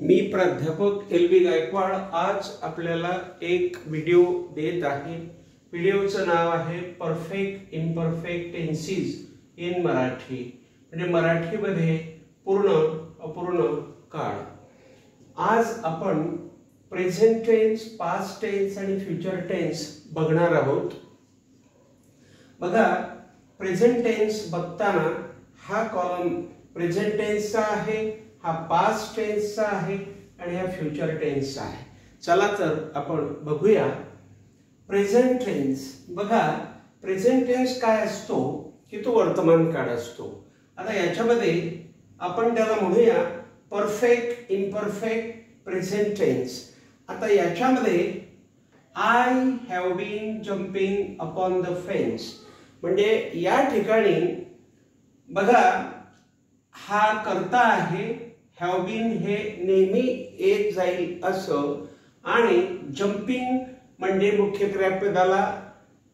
मी प्राध्यापक एल बी गायकवाड आज आपल्याला एक व्हिडिओ देत आहे. व्हिडिओचं नाव आहे perfect imperfect tenses in Marathi. म्हणजे मराठीमध्ये पूर्ण अपूर्ण काळ. आज आपण प्रेझेंट टेन्स पास्ट टेन्स आणि फ्युचर टेन्स बघणार आहोत. बघा प्रेझेंट टेन्स बघताना हा कॉलम प्रेझेंट टेन्सचा आहे हा पास्ट टेन्सचा आहे आणि हा फ्युचर टेन्सचा आहे. चला तर आपण बघूया. प्रेझेंट टेन्स बघा प्रेझेंट टेन्स काय असतो? की तो वर्तमान काळ असतो. आता याच्यामध्ये आपण त्याला म्हणूया परफेक्ट इम्परफेक्ट प्रेझेंट टेन्स आता याच्यामध्ये I have been jumping upon the fence म्हणजे या ठिकाणी बघा हा करता आहे हॅव बीन हे नेहमी येत जाईल असं. आणि जम्पिंग म्हणजे मुख्य क्रियापदाला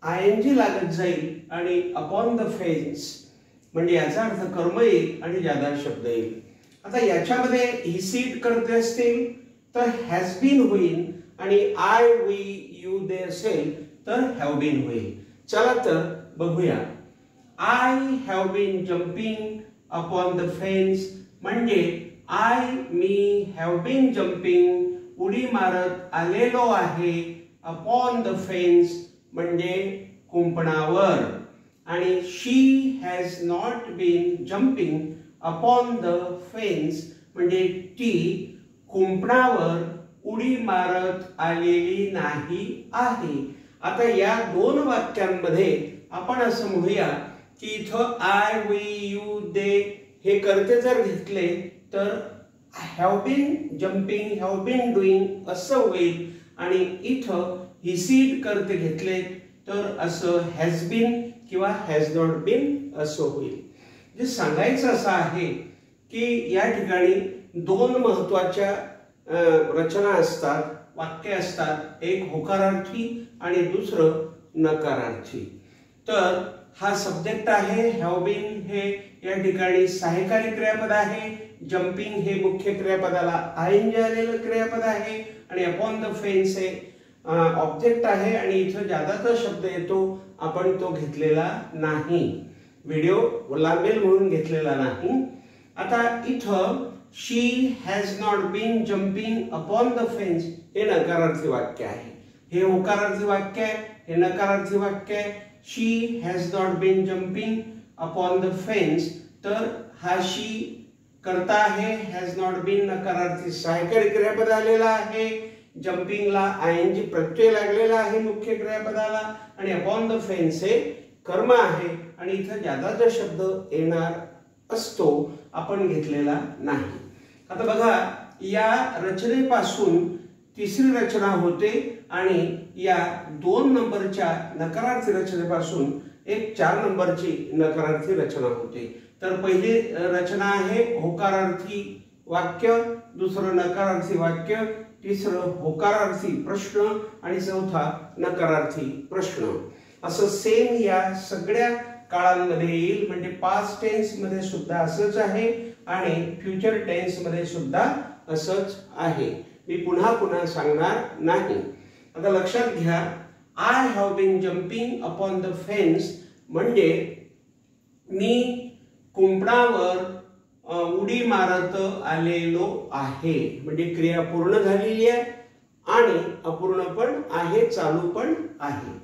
आय एन जी लागत जाईल आणि अपॉन द फेन्स म्हणजे याचा अर्थ कर्म येईल आणि जादा शब्द येईल. आता याच्यामध्ये ही सीट करते असतील तर हॅज बीन होईल. आणि आय वी यू दे असेल तर हॅव बीन होईल. चला तर बघूया. I have been jumping upon the fence म्हणजे आय मी हॅव बीन जम्पिंग उडी मारत आलेलो आहे अपॉन द फेन्स म्हणजे कुंपणावर. आणि she has not been jumping upon the fence म्हणजे ती कुंपणावर उडी मारत आलेली नाही आहे. आता या दोन वाक्यांमध्ये आपण असं म्हणूया की इथं आय वी यू दे हे करते जर घेतले तर have been jumping have been doing असं होईल आणि इथं ही सीड करते घेतले तर असं हॅज बीन किंवा हॅज नॉट बीन असं होईल. जे सांगायचं असं आहे की या ठिकाणी दोन महत्त्वाच्या रचना असतात वाक्य असतात एक होकारार्थी आणि दुसरं नकारार्थी. तर हा सब्जेक्ट आहे हॅव बीन हे या ठिकाणी सहायकारी क्रियापद आहे जम्पिंग हे मुख्य क्रियापदाला आय एन आलेलं क्रियापद आहे आणि अपॉन द फेन्स हे ऑब्जेक्ट आहे आणि इथं जादाचा शब्द येतो आपण तो घेतलेला नाही. व्हिडिओ लांबेल म्हणून घेतलेला नाही. आता इथं she has not been jumping upon the fence हे नकारार्थी वाक्य आहे. हे होकारार्थी वाक्य आहे हे नकारार्थी वाक्य आहे. She has not been jumping upon the fence तर हा शी करता आहे हॅज नॉट बीन नकारार्थी सहायकारी क्रियापद आलेला आहे. जम्पिंगला आय एन जी प्रत्यय लागलेला आहे मुख्य क्रियापदाला आणि अपॉन द फेन्स हे कर्म आहे. आणि इथं जादाचा शब्द येणार असतो आपण घेतलेला नाही. आता बघा या रचनेपासून तिसरी रचना होते आणि या दोन नंबरच्या नकारार्थी रचनेपासून एक चार नंबरची नकारार्थी रचना होते. तर पहिली रचना आहे होकारार्थी वाक्य दुसरं नकारार्थी वाक्य तिसरं होकारार्थी प्रश्न आणि चौथा नकारार्थी प्रश्न. असं सेम या सगळ्या काळांमध्ये येईल. म्हणजे पास्ट टेन्समध्ये सुद्धा असंच आहे आणि फ्युचर टेन्समध्ये सुद्धा असंच आहे. मी पुन्हा पुन्हा सांगणार नाही. आता लक्षात घ्या I have been jumping upon the fence म्हणजे मी कुंपणावर उडी मारत आलेलो आहे. म्हणजे क्रिया पूर्ण झालेली आहे आणि अपूर्ण पण आहे चालू पण आहे.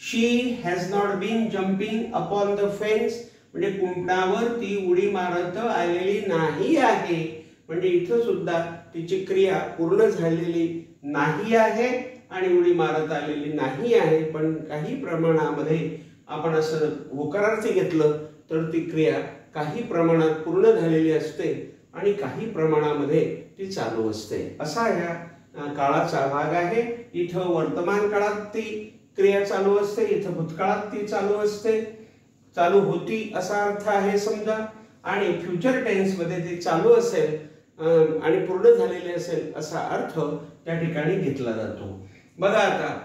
She has not been jumping upon the fence म्हणजे कुंपणावर ती उडी मारत आलेली नाही आहे. म्हणजे इथं सुद्धा तिची क्रिया पूर्ण झालेली नाही आहे आणि उडी मारत आलेली नाही आहे. पण काही प्रमाणामध्ये आपण असं होकारार्थी घेतलं तर ती क्रिया काही प्रमाणात पूर्ण झालेली असते आणि काही प्रमाणामध्ये ती चालू असते. असा ह्या काळाचा भाग आहे. इथं वर्तमान काळात ती क्रिया चालू असते इथं भूतकाळात ती चालू असते. चालू होती असा अर्थ आहे समजा. आणि फ्युचर टेन्समध्ये ती चालू असेल आणि पूर्ण झालेली असेल असा अर्थ त्या ठिकाणी घेतला जातो. बघा आता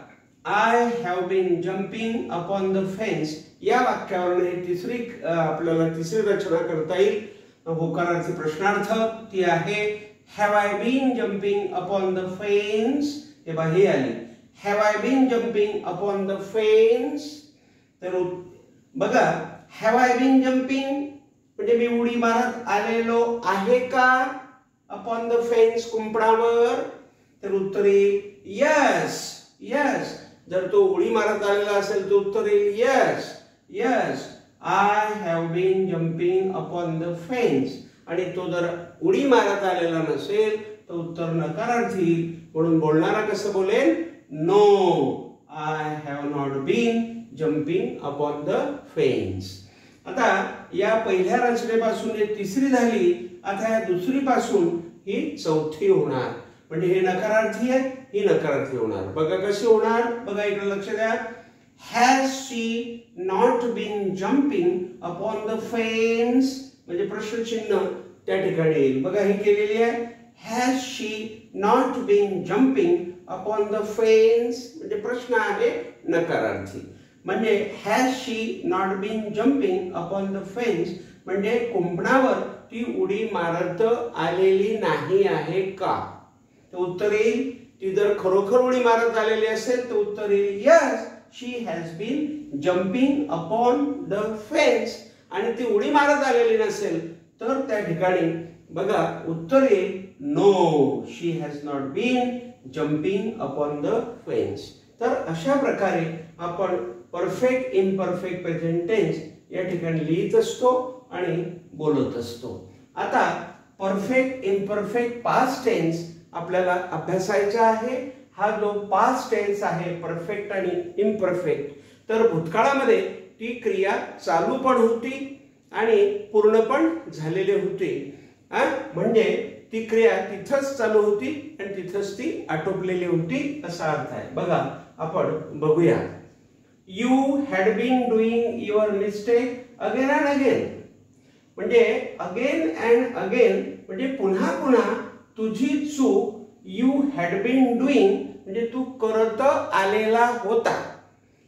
I have been jumping upon the fence या वाक्यावरून तिसरी आपल्याला तिसरी रचना करता येईल. होकारार्थी प्रश्नार्थ ती आहे have I been jumping upon the fence हे बा हे have I been jumping upon the fence तर बघा हॅव आय बीन जम्पिंग म्हणजे मी उडी मारत आलेलो आहे का? अपॉन द फेन्स कुंपणावर? तर उत्तर येईल यस यस जर तो उडी मारत आलेला असेल तर उत्तर येईल yes yes I have been jumping upon the fence आणि तो जर उडी मारत आलेला नसेल तर उत्तर नकारार्थी. म्हणून बोलणारा कसं बोलेल? No I have not been jumping upon the fence आता या पहिल्या रचनेपासून एक तिसरी झाली आता या दुसरी पासून ही चौथी होणार. म्हणजे हे नकारार्थी आहे ही नकारार्थी होणार. बघा कशी होणार? बघा इकडे लक्ष द्या. Has she not been jumping upon the fence म्हणजे प्रश्नचिन्ह त्या ठिकाणी येईल. बघा हे केलेली आहे. Has she not been jumping upon the fence म्हणजे प्रश्न आहे नकारार्थी. म्हणजे has she not been jumping upon the fence म्हणजे कुंभणावर ती उडी मारत आलेली नाही आहे का? तर उत्तर येईल. ती जर खरोखर उडी मारत आलेली असेल तर उत्तर येईल yes she has been jumping upon the fence आणि ती उडी मारत आलेली नसेल तर त्या ठिकाणी बघा उत्तर येईल no she has not been jumping upon the fence तर अशा प्रकारे आपण परफेक्ट इनपरफेक्ट प्रेझेंट टेन्स या ठिकाणी लिहित असतो आणि बोलत असतो. आता परफेक्ट इनपरफेक्ट पास्ट टेन्स आपल्याला अभ्यासायचा आहे. हा जो पास्ट टेन्स आहे परफेक्ट आणि इम्परफेक्ट तर भूतकाळामध्ये ती क्रिया चालू पण होती आणि पूर्ण पण झालेली होती. म्हणजे ती क्रिया तिथंच चालू होती आणि तिथंच ती आटोपलेली होती असा अर्थ आहे. बघा आपण बघूया. You had been doing your mistake again and again म्हणजे अगेन अँड अगेन म्हणजे पुन्हा पुन्हा तुझी चूक यू हॅड बीन डुईंग म्हणजे तू करत आलेला होता.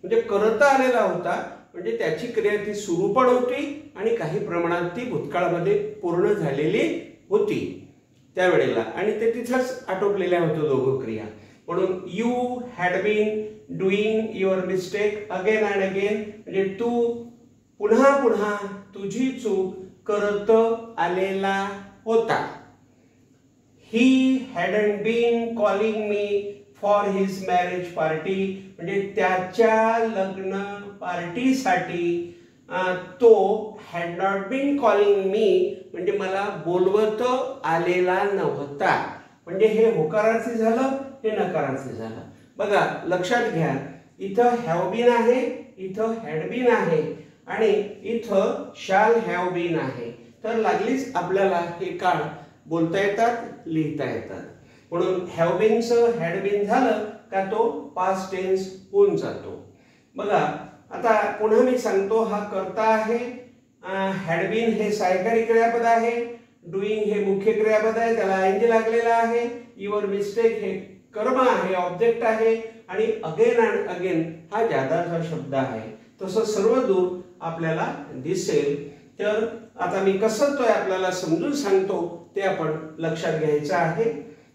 म्हणजे करत आलेला होता म्हणजे त्याची क्रिया ती सुरू पण होती आणि काही प्रमाणात ती भूतकाळामध्ये पूर्ण झालेली होती. त्यावेळेला. आणि ते तिथंच आटोपलेल्या होत्या दोघं क्रिया. म्हणून you had been doing your mistake again and again म्हणजे तू पुन्हा पुन्हा तुझी चूक करत आलेला होता. He had been calling me for his marriage party म्हणजे त्याच्या लग्न पार्टीसाठी तो had not been calling me म्हणजे मला बोलवत आलेला नव्हता. म्हणजे हे होकाराचे झालं हे नकाराचे झालं. बघा लक्षात घ्या. इथं हॅव बीन आहे इथं हॅड बीन आहे. आणि इथं शाल हॅव बीन आहे. तर लागलीच आपल्याला हे काळ बोलता येतात लिहिता येतात. म्हणून हॅव बीनचं हॅड बीन झालं का तो पास्ट टेन्स होऊन जातो. बघा आता पुन्हा मी सांगतो हा करता आहे हॅड बीन हे सायकारी क्रियापद आहे डुईंग हे मुख्य क्रियापद आहे त्याला एंज लागलेला आहे युअर मिस्टेक हे कर्म आहे ऑब्जेक्ट आहे आणि अगेन अँड अगेन हा जादाचा शब्द आहे. तसं सर्व दूर आपल्याला दिसेल. तर आता मी कसं तो आपल्याला समजून सांगतो ते आपण लक्षात घ्यायचं आहे.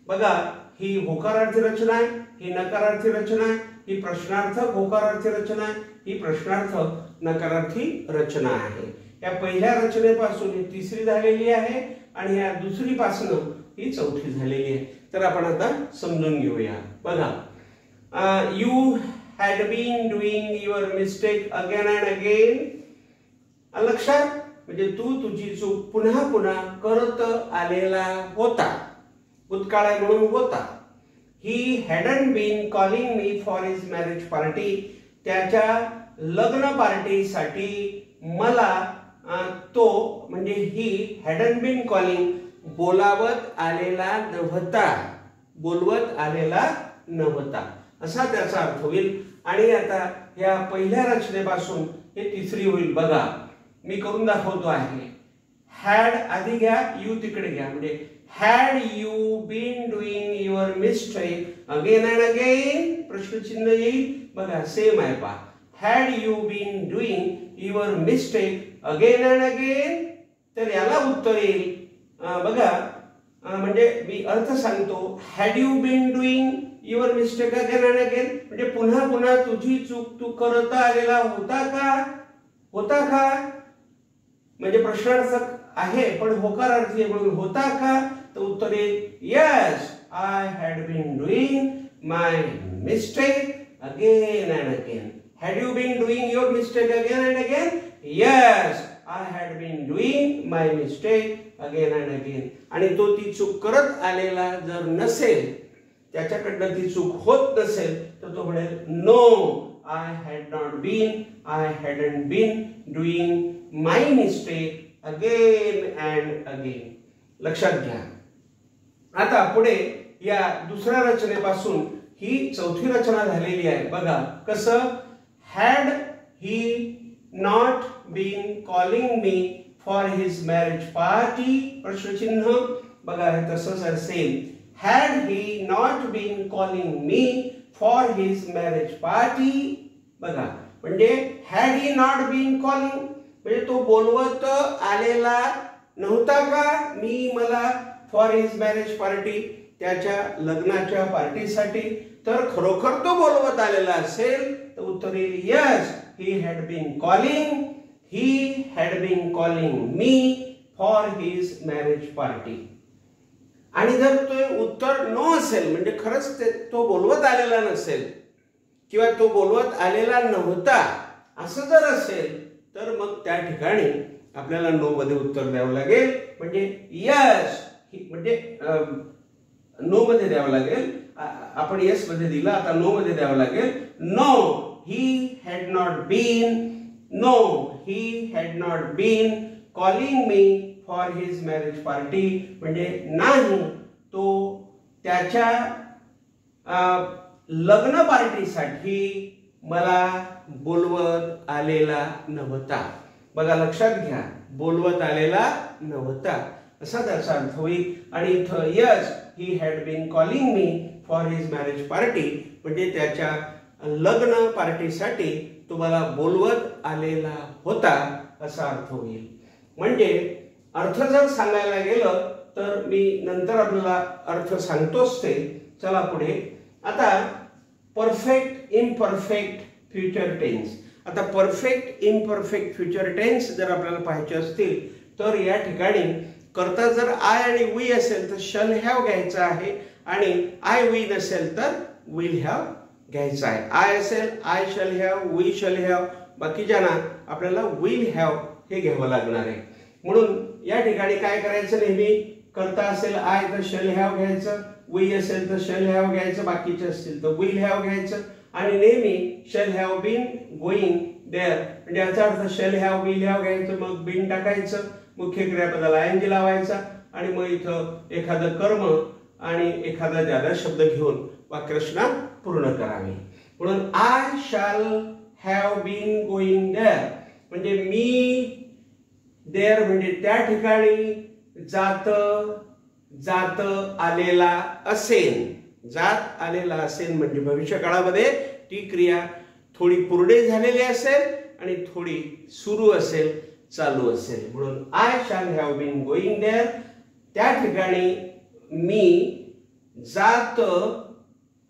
बघा ही होकारार्थी रचना आहे ही नकारार्थी रचना आहे ही प्रश्नार्थक होकारार्थी रचना आहे ही प्रश्नार्थक नकारार्थी रचना आहे. या पहिल्या रचनेपासून ही तिसरी झालेली आहे आणि या दुसरी पासून ही चौथी झालेली आहे. तर आपण आता समजून घेऊया. बघा you had been doing your mistake again and again लक्षात? म्हणजे तू तुझी चूक पुन्हा पुन्हा करत आलेला होता. उत्काळा म्हणून होता. He had been calling me for his marriage party त्याच्या लग्न पार्टीसाठी मला तो म्हणजे ही हॅडन बीन कॉलिंग बोलावत आलेला नव्हता. बोलवत आलेला नव्हता. असा त्याचा अर्थ होईल. आणि आता या पहिल्या रचनेपासून हे तिसरी होईल. बघा. मी करून दाखवतो आहे. हॅड आधी घ्या यू तिकडे घ्या. म्हणजे had you been doing your mistake again and again प्रश्नचिन्ह येईल. बघा सेम आहे पा had you been doing your mistake again and again तर याला उत्तर येईल. बघा. म्हणजे मी अर्थ सांगतो. Had you been doing your mistake again and again म्हणजे पुन्हा पुन्हा तुझी चूक तू करत आलेला होता का? होता का? म्हणजे प्रश्नार्थक आहे पण होकारार्थी आहे म्हणून होता का? तर उत्तर येईल yes I had been doing my mistake again and again had you been doing your mistake again and again yes I had been doing my mistake again and again आणि तो ती चूक करत आलेला जर नसेल त्याच्याकडनं ती चूक होत नसेल तर तो म्हणेल no I had not been I hadn't been doing my mistake again and again लक्षात घ्या. आता पुढे या दुसऱ्या रचनेपासून ही चौथी रचना झालेली आहे. बघा कसं had he not been calling me for his marriage party प्रश्नचिन्ह. बघा हे तसंच असेल had he not been calling me for his marriage party बघा. म्हणजे had he not been calling म्हणजे तो बोलवत आलेला नव्हता का? मी मला फॉर हिज मॅरेज पार्टी त्याच्या लग्नाच्या पार्टीसाठी तर खरोखर तो बोलवत आलेला असेल तर उत्तर येईल yes he had been calling he had been calling me for his marriage party आणि जर तो उत्तर नो असेल म्हणजे खरंच ते तो बोलवत आलेला नसेल किंवा तो बोलवत आलेला नव्हता असं जर असेल तर मग त्या ठिकाणी आपल्याला नो मध्ये उत्तर द्यावं लागेल. म्हणजे यस म्हणजे नो मध्ये द्यावं लागेल. आपण येस मध्ये दिलं आता नो मध्ये द्यावं लागेल. No he had not been no he had not been calling me for his marriage party म्हणजे नाही तो त्याच्या लग्न पार्टीसाठी मला बोलवत आलेला नव्हता. बघा लक्षात घ्या. बोलवत आलेला नव्हता. असा त्याचा अर्थ होईल. आणि इथं yes he had been calling me for his marriage party म्हणजे त्याच्या लग्न पार्टीसाठी तुम्हाला बोलवत आलेला होता असा अर्थ होईल. म्हणजे अर्थ जर सांगायला गेलं तर मी नंतर आपल्याला अर्थ सांगतोच ते. चला पुढे. आता परफेक्ट इम्परफेक्ट फ्युचर टेन्स आता परफेक्ट इम्परफेक्ट फ्युचर टेन्स जर आपल्याला पाहायचे असतील तर या ठिकाणी करता जर आय आणि वी असेल तर शल हॅव घ्यायचा आहे आणि आय वी नसेल तर विल हॅव घ्यायचा आहे. आय असेल I shall have we shall have बाकीच्यांना आपल्याला विल हॅव हे घ्यावं लागणार आहे. म्हणून या ठिकाणी काय करायचं नेहमी? करता असेल आय तर शल हॅव घ्यायचं. वी असेल तर शल हॅव घ्यायचं. बाकीचे असतील तर विल हॅव घ्यायचं. आणि नेहमी shall have been going there म्हणजे याचा अर्थ शेल हॅव विल हॅव घ्यायचं मग बिन टाकायचं मुख्य क्रियापदाला एनजी लावायचा आणि मग इथं एखादं कर्म आणि एखादा जादा शब्द घेऊन वाक्यरचना पूर्ण करावी. म्हणून I shall have been going there म्हणजे मी देअर म्हणजे त्या ठिकाणी जात जात आलेला असेल जात आलेला असेल म्हणजे भविष्य काळामध्ये ती क्रिया थोडी पुरडे झालेली असेल आणि थोडी सुरू असेल चालू असेल. म्हणून I shall have been going there. त्या ठिकाणी मी जात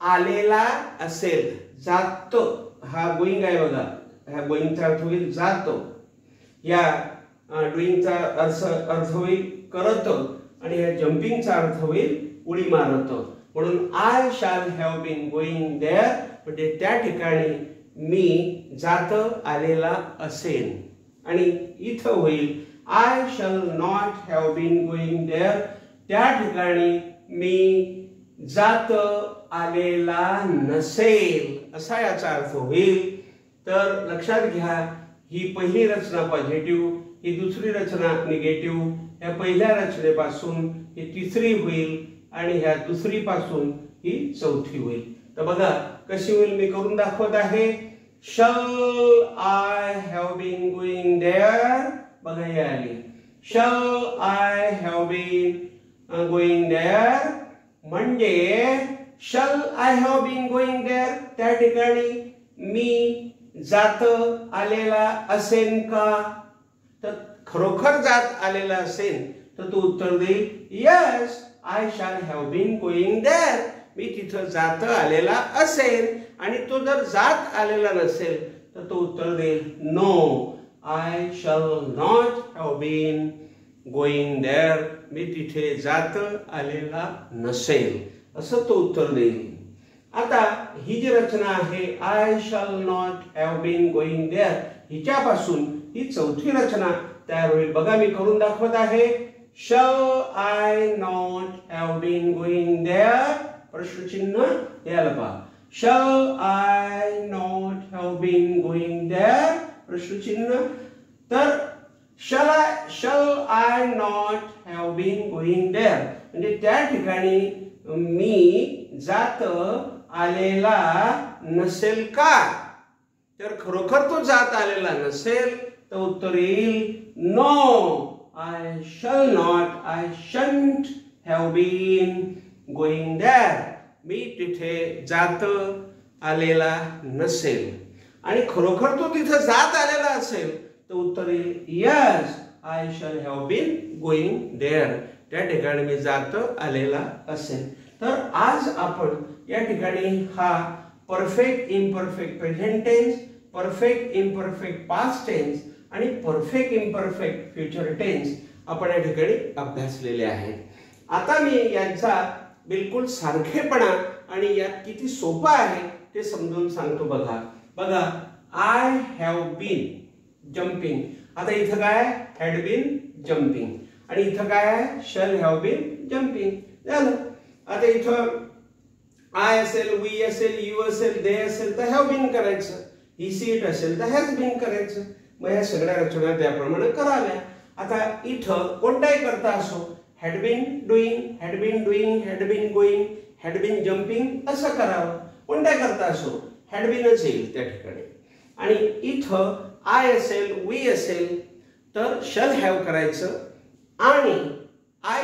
आलेला असेल. जात हा गोईंग आहे बघा. ह्या गोईंगचा अर्थ होईल जातो. या डुईंगचा अर्थ अर्थ होईल करत आणि या जम्पिंगचा अर्थ होईल उडी मारत. म्हणून I shall have been going there म्हणजे त्या ठिकाणी मी जात आलेला असेन. आणि इथं होईल I shall not have been going there त्या ठिकाणी मी जात आलेला नसेल असा याचा अर्थ होईल. तर लक्षात घ्या ही पहिली रचना पॉझिटिव्ह ही दुसरी रचना निगेटिव्ह या पहिल्या रचनेपासून ही तिसरी होईल. आणि ह्या दुसरी पासून ही चौथी होईल. तर बघा कशी होईल मी करून दाखवत आहे. Shall I have been going there बघा हे आली. Shall I have been going there म्हणजे shall I have been going there त्या ठिकाणी मी जात आलेला असेन का? तर खरोखर जात आलेला असेल तर तू उत्तर देईल yes I shall have been going there मी तिथं जात आलेला असेल. आणि तो जर जात आलेला नसेल तर तो उत्तर देईल no I shall not have been going there मी तिथे जात आलेला नसेल. असं तो उत्तर देईल. आता ही जी रचना आहे I shall not have been going there हिच्यापासून ही चौथी रचना तयार होईल बघा मी करून दाखवत आहे. Shall I not have going going प्रश्न चिन्ह यायला पहा shall I not have going going प्रश्न चिन्ह तर shall I shall I not have been going there? म्हणजे त्या ठिकाणी मी जात आलेला नसेल का? तर खरोखर तो जात आलेला नसेल तर उत्तर येईल no I shall not I shan't have been going there. मी तिथे जात आलेला नसेल. आणि खरोखर तो तिथे जात आलेला असेल तर उत्तर येईल yes I shall have been going there त्या ठिकाणी मी जात आलेला असेल. तर आज आपण या ठिकाणी हा perfect imperfect present tense perfect imperfect past tense आणि परफेक्ट इम्परफेक्ट फ्युचर टेन्स आपण या ठिकाणी अभ्यासलेले आहेत. आता मी यांचा बिलकुल सारखेपणा आणि यात किती सोपं आहे ते समजून सांगतो बघा. बघा आय हॅव बीन जम्पिंग आता इथं काय हॅड बीन जम्पिंग आणि इथं काय आहे? शल हॅव बीन जम्पिंग झालं. आता इथं आय असेल वी असेल यू असेल दे असेल तर हॅव बीन करायचं. ही सीट असेल तर हॅज बीन करायचं. मग या सगळ्या रचना त्याप्रमाणे कराव्या. आता इथं कोणताही करता असो had been doing had been doing had been going had been jumping असं करावं. कोणत्या करता असो हॅड बीनच येईल त्या ठिकाणी. आणि इथं आय असेल वी असेल तर शल हॅव करायचं. आणि आय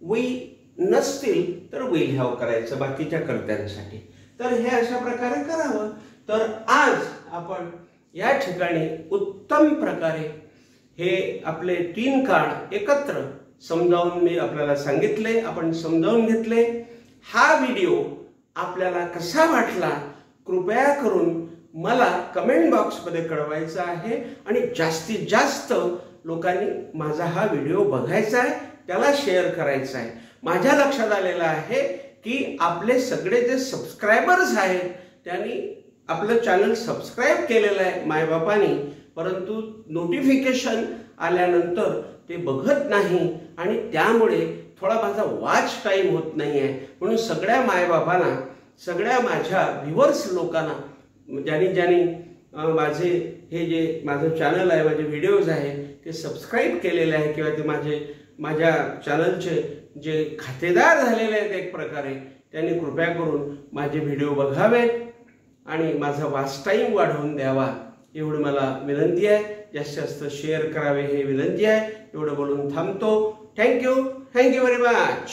वी नसतील तर विल हॅव करायचं बाकीच्या कर्त्यांसाठी. तर हे अशा प्रकारे करावं. तर आज आपण या ठिकाणी उत्तम प्रकारे हे आपले तीन काळ एकत्र समजावून मी आपल्याला सांगितले आपण समजावून घेतले. हा व्हिडिओ आपल्याला कसा वाटला कृपया करून मला कमेंट बॉक्समध्ये कळवायचं आहे आणि जास्तीत जास्त लोकांनी माझा हा व्हिडिओ बघायचा आहे त्याला शेअर करायचा आहे. माझ्या लक्षात आलेलं आहे की आपले सगळे जे सबस्क्रायबर्स आहेत त्यांनी आपलं चॅनल सबस्क्राईब केलेलं आहे मायबापाने परंतु नोटिफिकेशन आल्यानंतर ते बघत नाही आणि त्यामुळे थोडा माझा वाच टाईम होत नाही आहे म्हणून सगळ्या मायबापांना सगळ्या माझ्या व्ह्युअर्स लोकांना ज्यांनी ज्यांनी माझे हे जे माझं चॅनल आहे माझे व्हिडिओज आहे ते सबस्क्राईब केलेले आहे किंवा ते माझे माझ्या चॅनलचे जे खातेदार झालेले आहेत एक प्रकारे त्यांनी कृपया करून माझे व्हिडिओ बघावेत. आणि माझा वाच टाईम वाढवून द्यावा एवढं मला विनंती आहे. जास्तीत जास्त शेअर करावे हे विनंती आहे. एवढं बोलून थांबतो. Thank you thank you very much